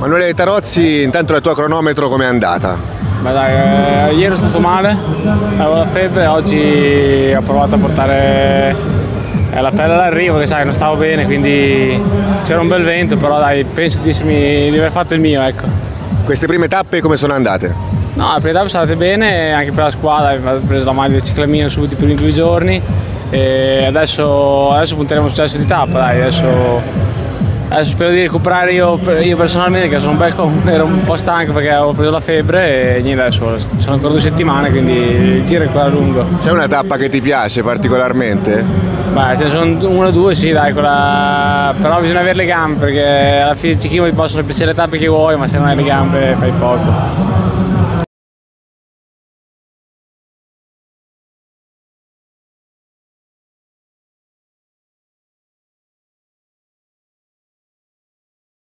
Manuele Tarozzi, intanto il tuo cronometro com'è andata? Beh dai, eh, ieri è stato male, avevo la febbre, oggi ho provato a portare eh, la pelle all'arrivo, che sai, non stavo bene, quindi c'era un bel vento, però dai, penso di, di aver fatto il mio, ecco. Queste prime tappe come sono andate? No, le prime tappe sono andate bene, anche per la squadra, abbiamo preso la maglia del ciclamino subito i primi due giorni e adesso, adesso punteremo sul successo di tappa, dai, adesso Adesso spero di recuperare io, io personalmente che sono un bel, ero un po' stanco perché avevo preso la febbre e niente adesso sono ancora due settimane quindi il giro è ancora lungo. C'è una tappa che ti piace particolarmente? Beh, ce ne sono una o due sì dai, quella... però bisogna avere le gambe perché alla fine ti possono piacere le tappe che vuoi ma se non hai le gambe fai poco.